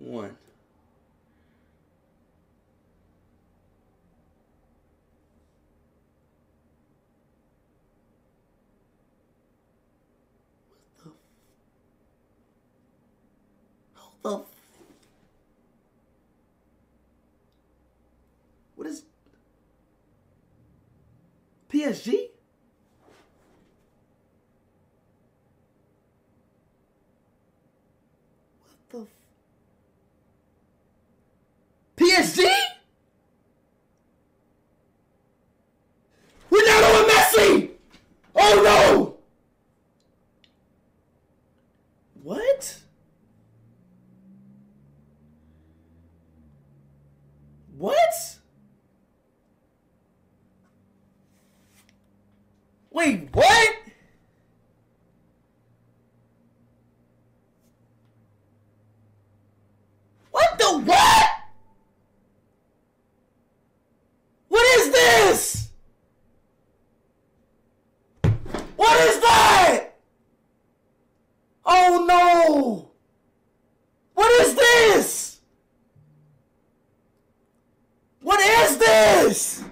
one. What the? How the? What is? PSG? What the? What? What? Wait, what? What the what? What is this? What is that? Oh no! What is this?